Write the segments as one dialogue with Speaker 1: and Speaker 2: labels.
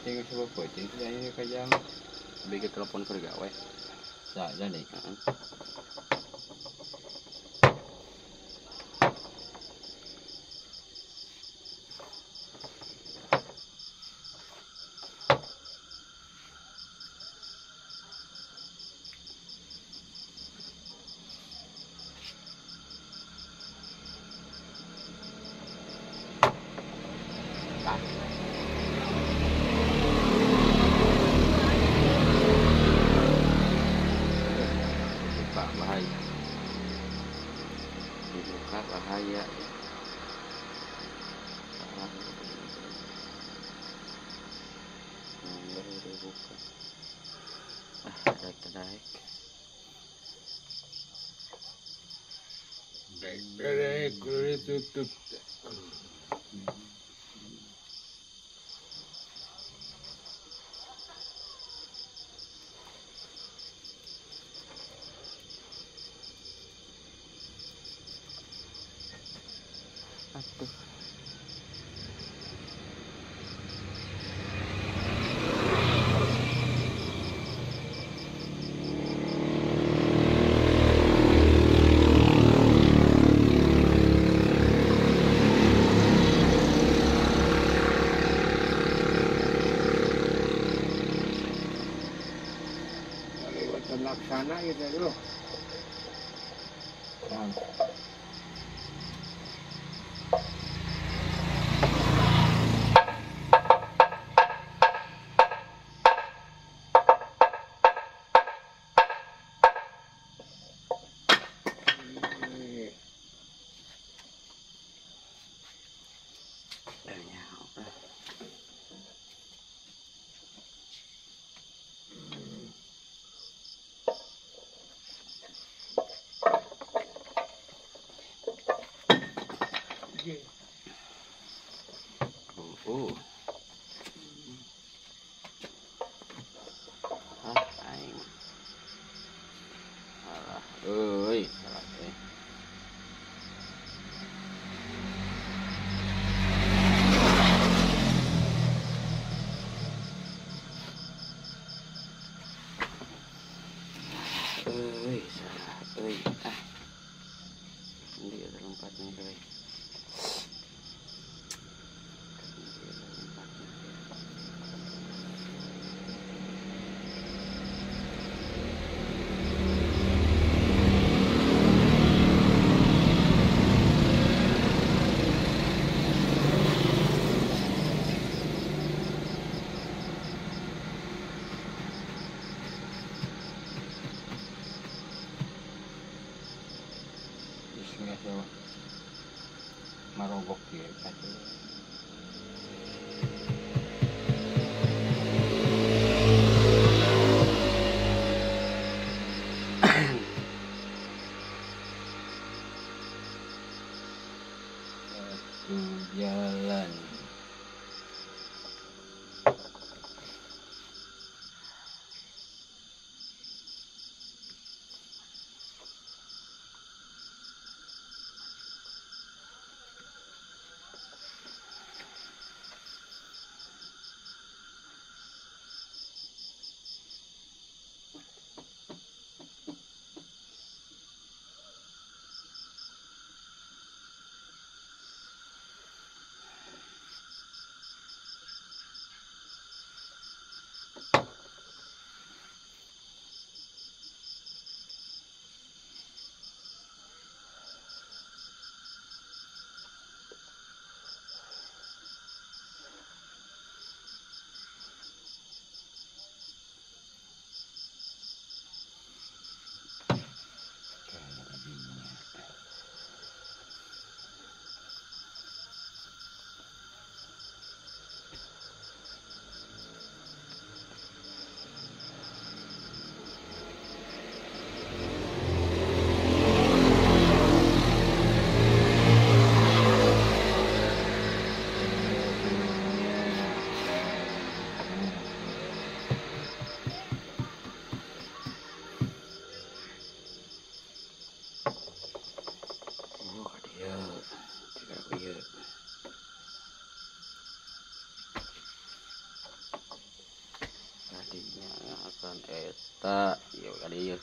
Speaker 1: Tinggal coba pocing ini kajang.
Speaker 2: Bagi telepon kerja weh.
Speaker 1: Saja nih. Kalau ditutup.
Speaker 2: Aduh.
Speaker 1: Lewatan 예.
Speaker 2: 오. 오. 眼泪 eta yuk kali ieu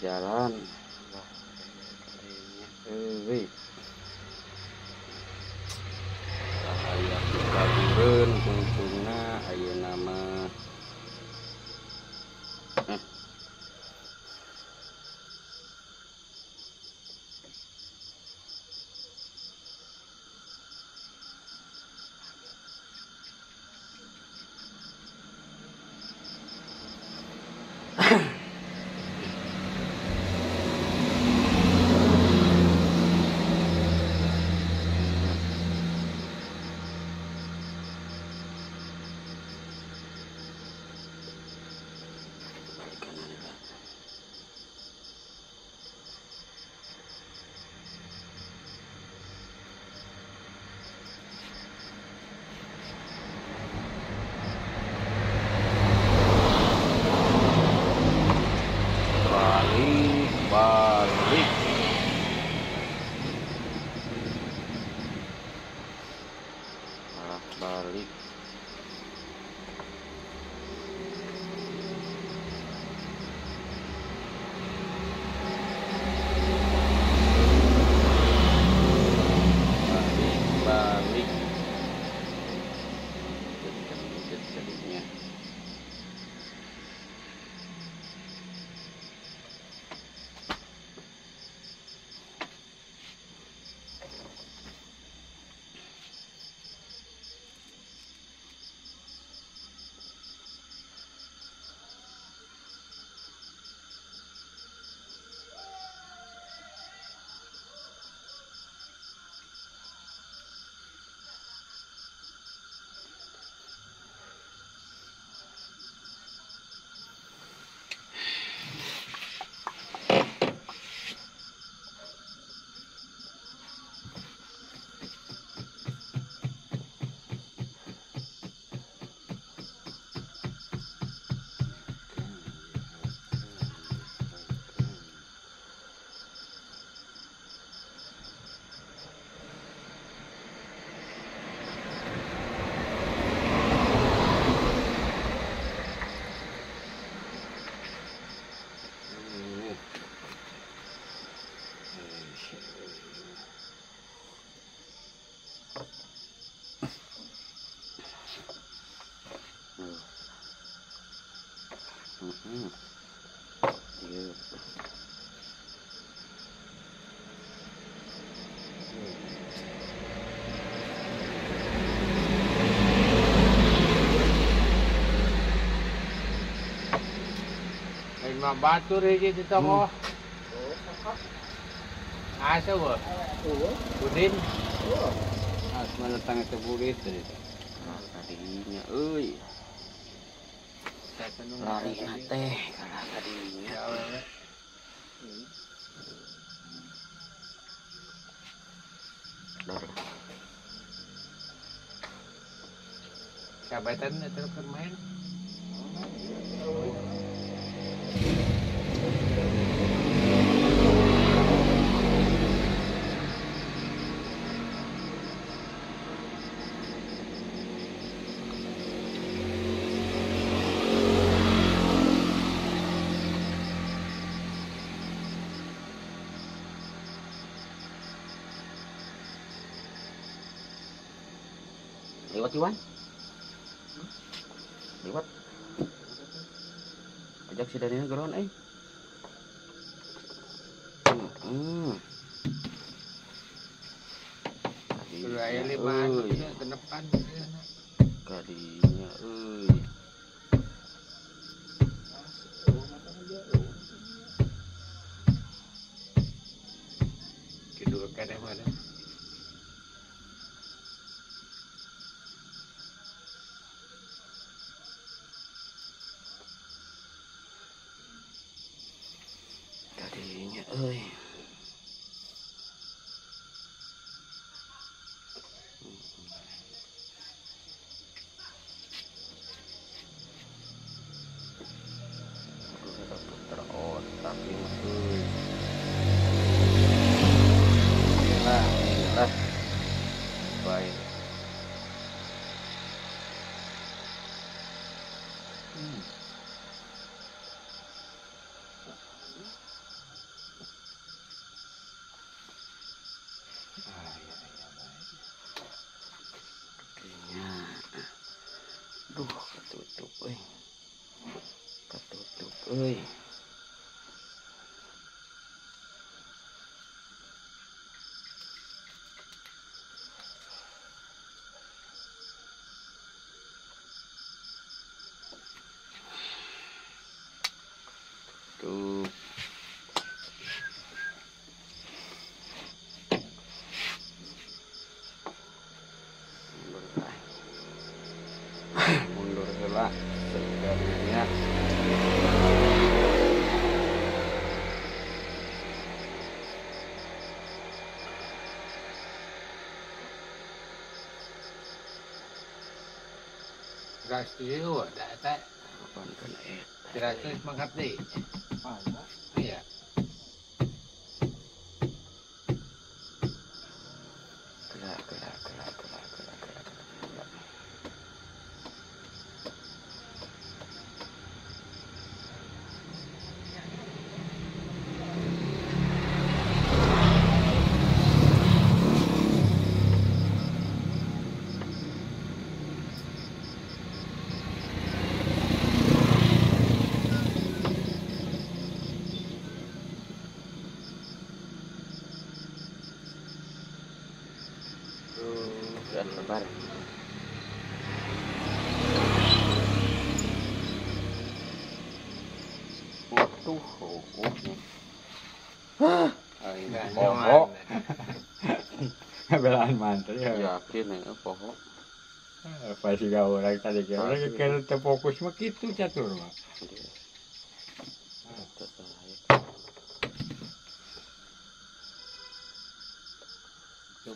Speaker 2: jalan. Eh rahasia kaburun Mhm. Iya.
Speaker 3: Ay mabatur hiji dito ko. Asa ba? Udin.
Speaker 1: Ah, mana tangga keburit tadi.
Speaker 2: Nah, tadinya euy lari teh kalah tadinya Dor.
Speaker 3: Kabatan na ito
Speaker 2: Lewat Iwan. Lewat. Ajak si Daniel geron eh. Hmm. hmm.
Speaker 3: Sudah ayah lima
Speaker 2: euy.
Speaker 3: ke depan.
Speaker 2: Kadinya euy.
Speaker 3: Kedua kadang mana?
Speaker 2: Euy. Tuh. Mundur lah. Mundur heula sekalinya.
Speaker 3: Gak setuju, tak.
Speaker 2: Kapan kena eh.
Speaker 3: Mengerti. Iya.
Speaker 1: Belaan mantel ya
Speaker 2: Yakin ya, pohon.
Speaker 1: apa sih kau orang tadi kira orang kira terfokus mah gitu catur mah.
Speaker 2: Kata saya.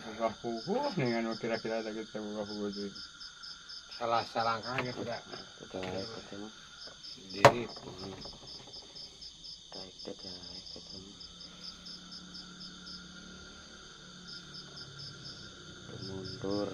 Speaker 1: buka buku dengan kira-kira ada kita buka buku itu
Speaker 3: Salah tidak.
Speaker 2: Kata saya, kata mah.
Speaker 3: Diri.
Speaker 2: Hmm. Tarik kata saya, kata mah. Mundur.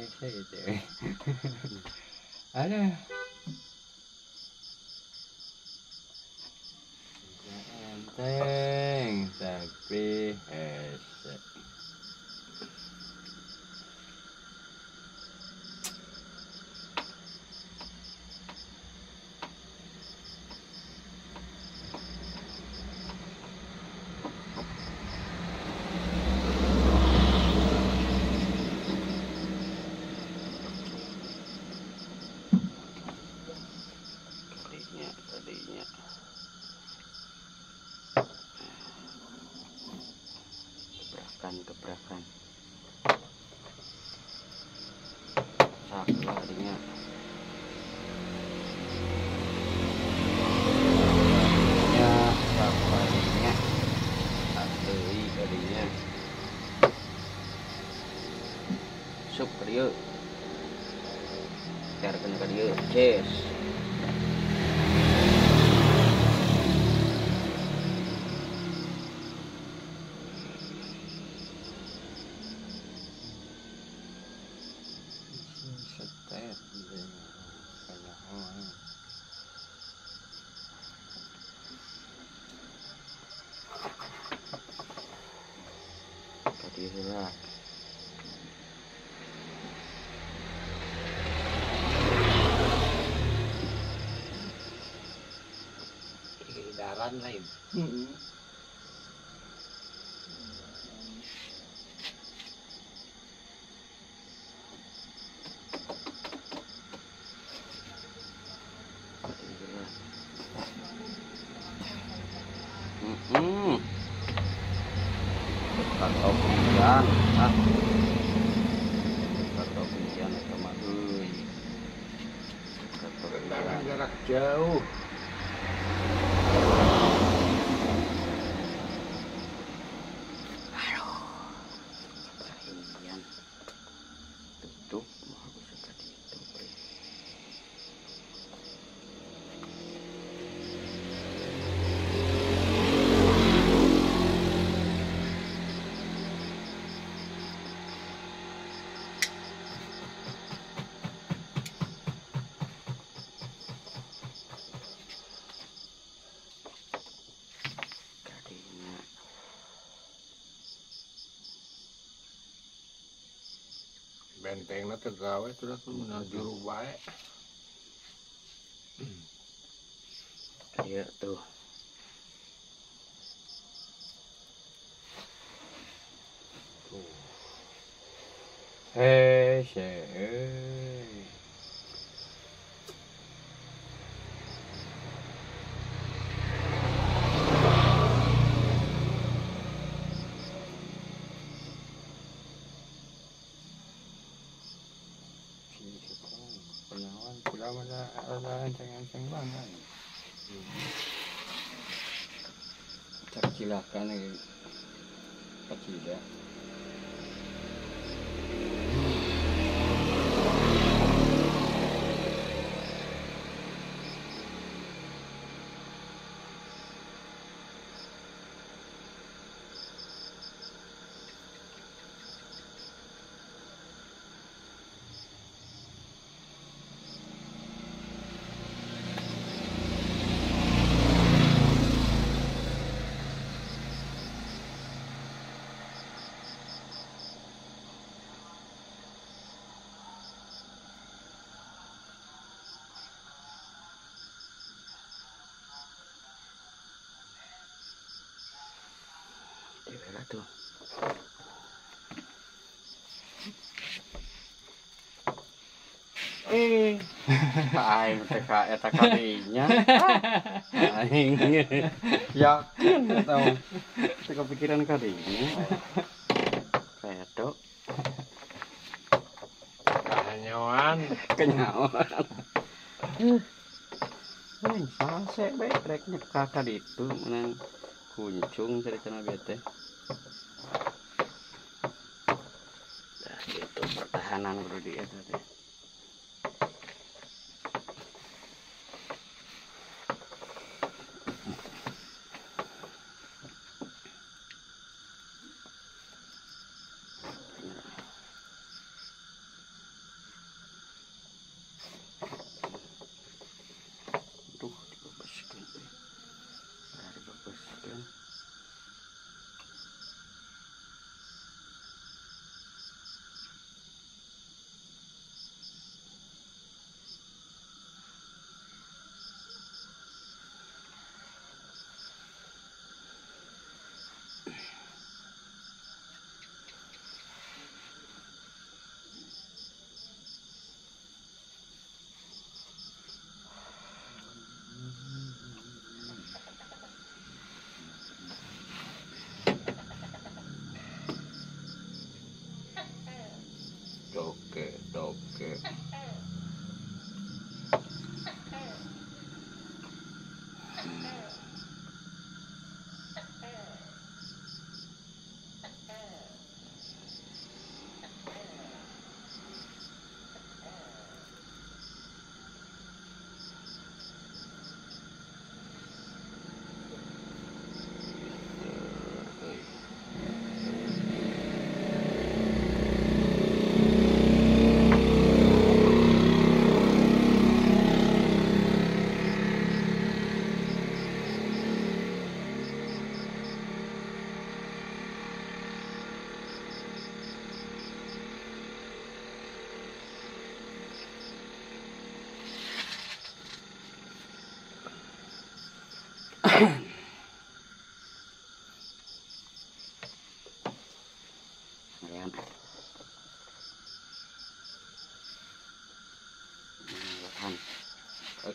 Speaker 1: Enteng tapi hese itu. Ada. Tiga enteng tapi hese.
Speaker 2: Tadinya, tadinya. Gebrakan, gebrakan. Sakla tadinya. Ya, tadinya. Asli tadinya. Sup ke dia. Biarkan ke dia.
Speaker 3: go. Jauh. bentengnya tegawe sudah tuh juru baik
Speaker 2: Iya tuh.
Speaker 1: Tuh. Hei, Si Sukong, Penawan, pula ada ada enceng-enceng banget. Tercilakan lagi. Kecil ya.
Speaker 2: Iya tuh. Eh, aing teh ka eta kadinya. Aing yakin atau teh kepikiran kadinya. Pedo
Speaker 3: Kanyawan
Speaker 2: kenyawan. Aing sase bae rek nyeka ka ditu menang kuncung ceritana bete. Dah pertahanan kudu di teh.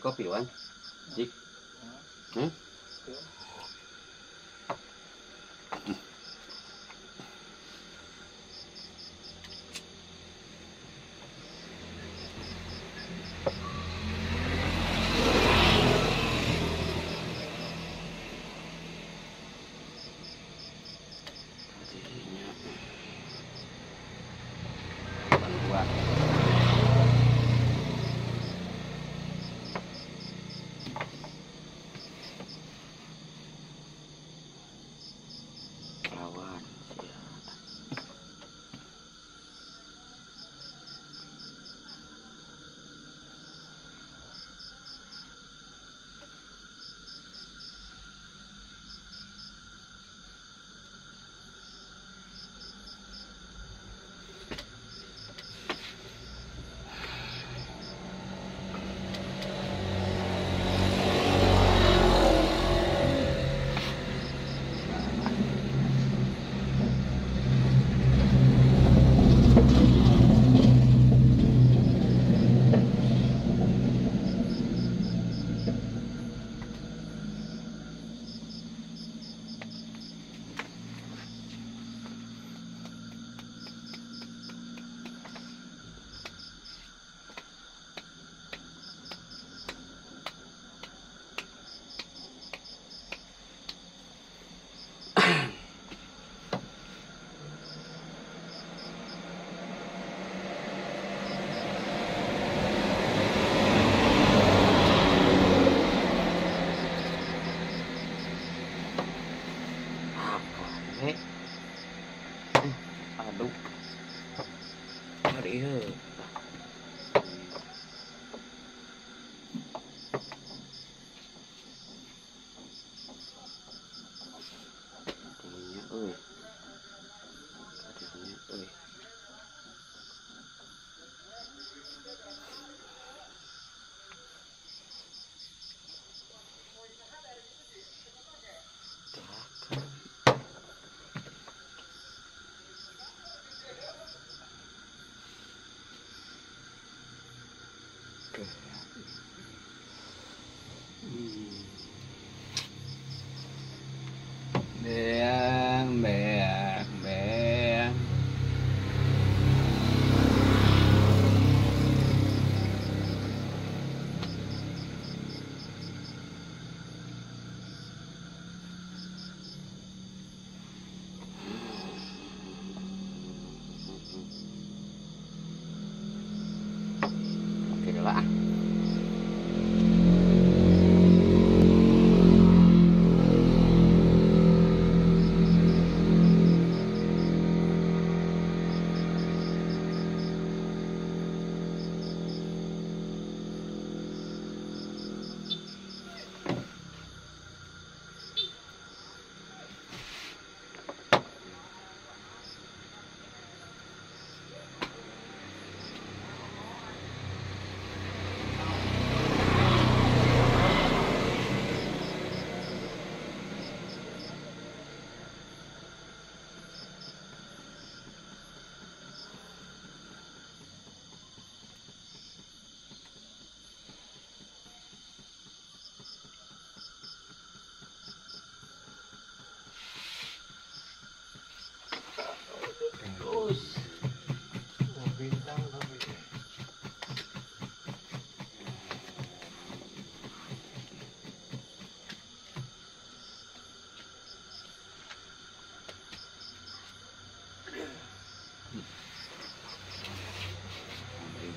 Speaker 2: Kopi wan. Jik. Hmm?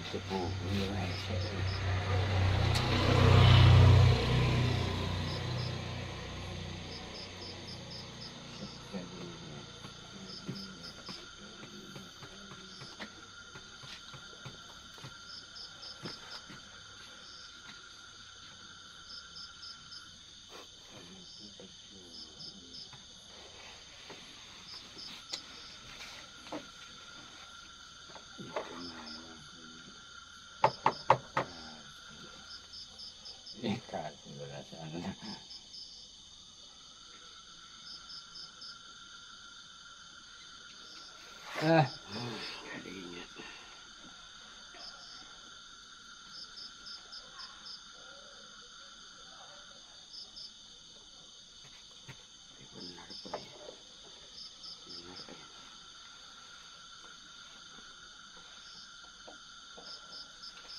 Speaker 1: Itu pun, Ah,
Speaker 2: ya.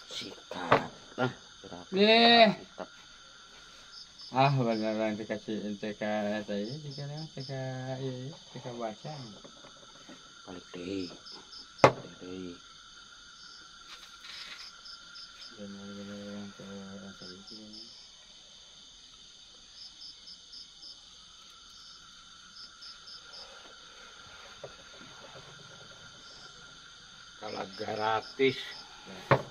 Speaker 2: Sikat. Berapa?
Speaker 1: Eh. Ah beneran dikasih TK saya jika TK iya TK. Bener-bener yang ke tadi itu.
Speaker 3: kalau gratis.
Speaker 2: Kanu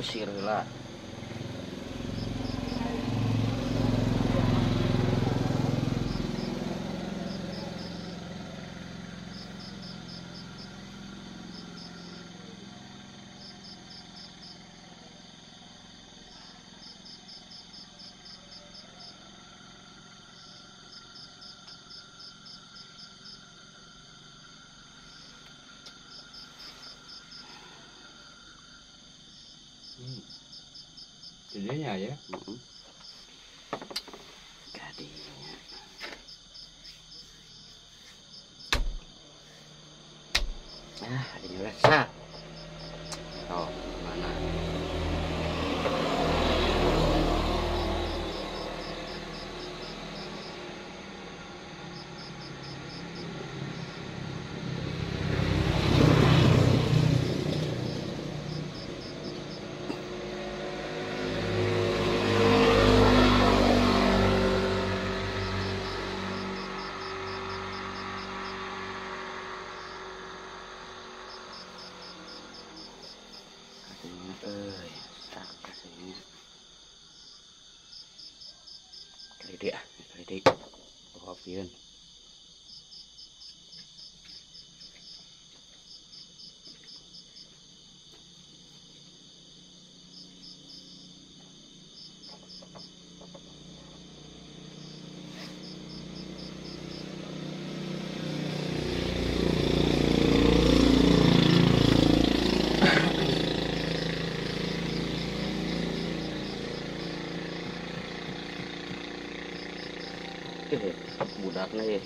Speaker 2: 不行
Speaker 1: 了。ya
Speaker 2: ya.
Speaker 4: Mm -hmm. الحياة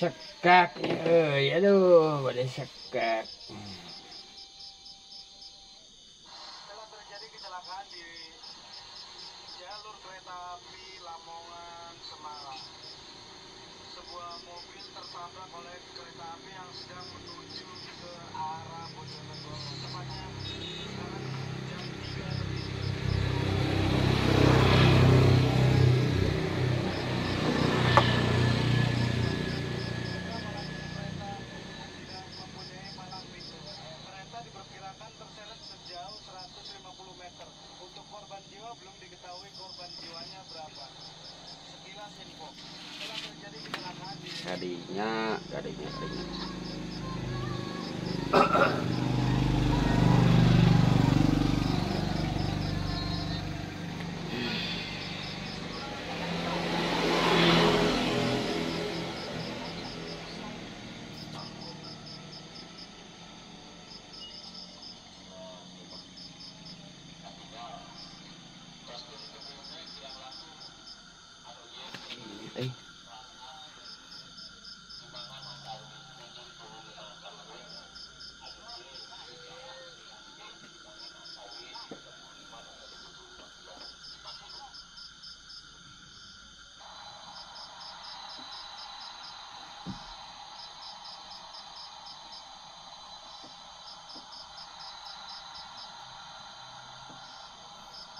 Speaker 1: sekak oi eh, aduh pada sekak.
Speaker 2: 弟弟。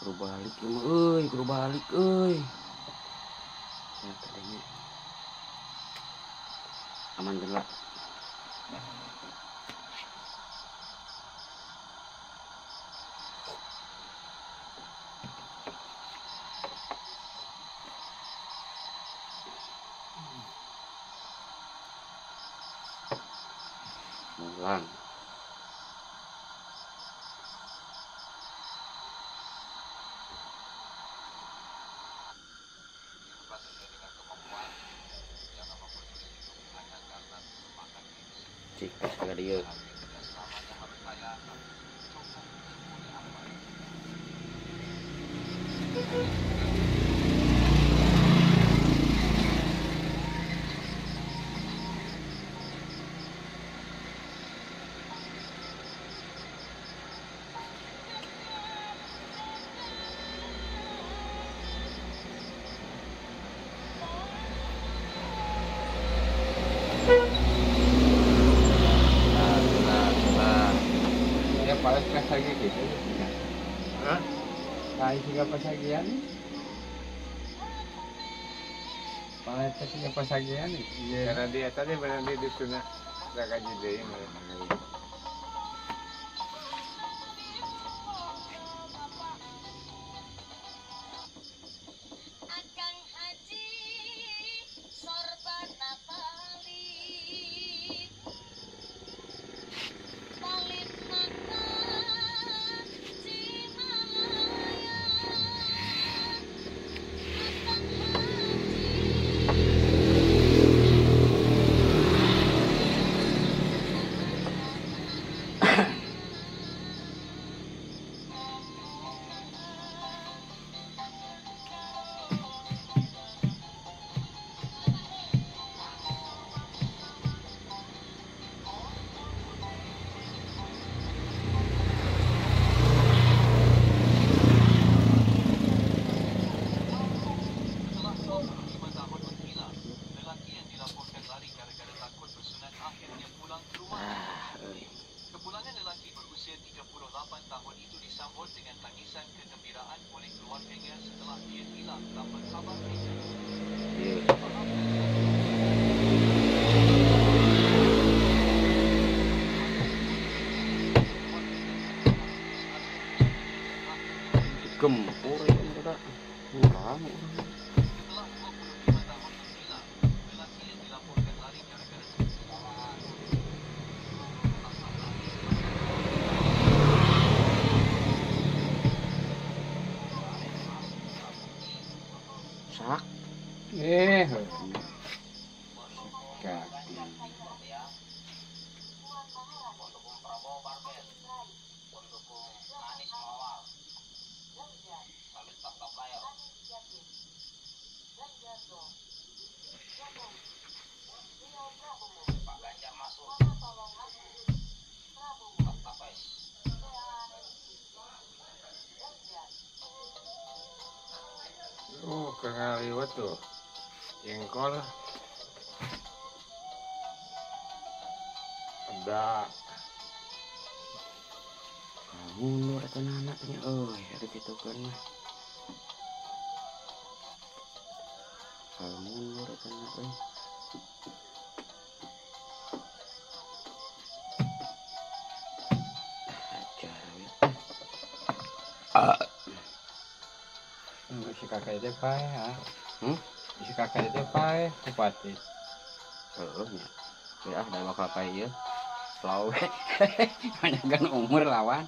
Speaker 2: kru balik ya mah euy kru balik euy. Ya tadinya. Aman gelap Mulan.
Speaker 1: கிடையாது Kalau itu sih apa sagian iya.
Speaker 3: Karena dia tadi benar dia di sana gak gaji deh.
Speaker 2: Mundur eta anaknya euy, ada pitukeun mah. Kalau mundur eta anak euy. Ajar we. Ah,
Speaker 1: Hmm, Si kakak itu pae ah.
Speaker 2: Hmm?
Speaker 1: Si kakak itu pae bupati.
Speaker 2: heueuh nya. Teu ah da bakal ka ieu. Lawe. Panjangkan umur lawan.